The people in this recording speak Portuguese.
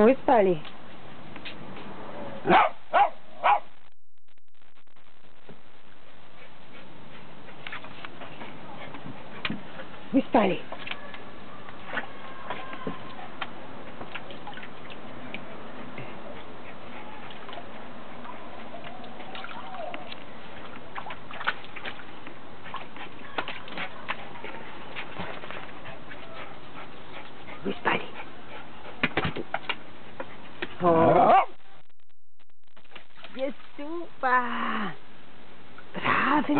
Oi, Sally. Sally. Sally. chú bà Ra thế